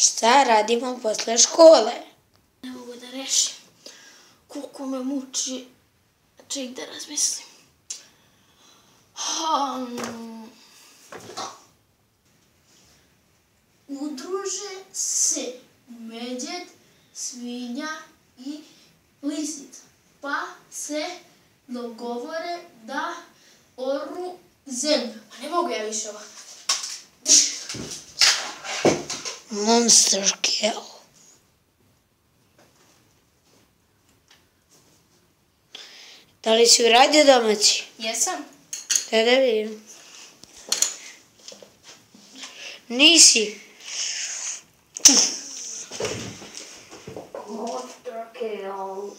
Šta radimo posle škole? Ne mogu da rešim. Koliko me muči. Ček da razmislim. Udruže se medvjed, svinja i lisica. Pa se dogovore da oru zemlju. Pa ne mogu ja više ovako. Monster Kill. Da li si uradio domaći? Jesam. Da da vidim. Nisi. Monster Kill.